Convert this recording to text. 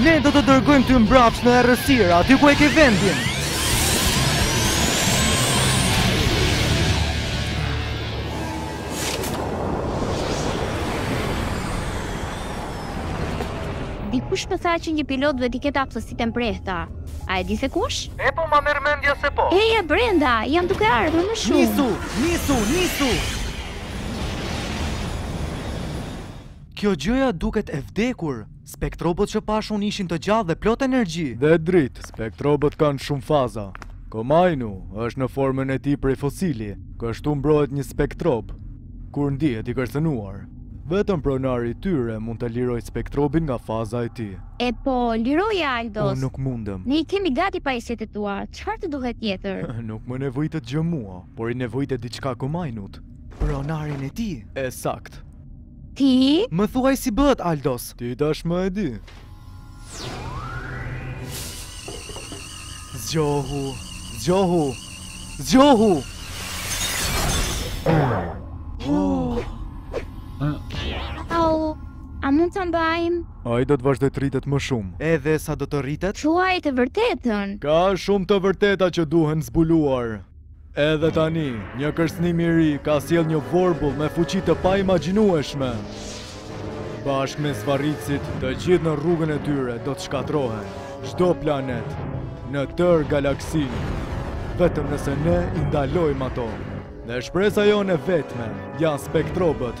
Ne do të të dërgojmë ty mbrapsht në errësirë, aty ku e ke vendin. Dikush më tha që një pilot duhet të ketë aftësi Si të mprehta. A e di se kush? E po ma merr mendja se po. Eja brenda, jam duke ardhur më shumë. Nisu, nisu, nisu. Kjo gjëja duket e vdekur. Spektrobët që pashë unë ishin të gjallë dhe plot energji. Dhe dritë, spektrobët kanë shumë faza. Komainu është në formën e tij prej fosili, kështu mbrohet një spektrob kur ndihet i kërcënuar. Vetëm pronari i tyre mund ta lirojë spektrobin nga faza e tij. E po, liroje Aldos. Unë nuk mundem. Ne i kemi gati pajisjet e tua. Çfarë të duhet tjetër? Nuk më nevojitet gjë mua, por i nevojitet diçka Komainut. Pronarin e tij. E saktë. Ti? Më thuaj si bëhet, Aldos. Ti tashmë e di. Zgjohu, zgjohu, zgjohu! Au, a mund ta mbajmë? Ai do të vazhdojë të rritet më shumë. Edhe sa do të rritet? Thuaj të vërtetën! Ka shumë të vërteta që duhen zbuluar. Edhe tani, një kërcënim i ri ka sjellë një vorbull me fuqi të paimagjinueshme. Bashkë me zvarritësit, të gjithë në rrugën e tyre do të shkatërrohen. Çdo planet, në tërë galaksinë, vetëm nëse ne i ndalojmë ato. Dhe shpresa jonë e vetme, janë spektrobët.